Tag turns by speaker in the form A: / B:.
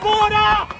A: pura!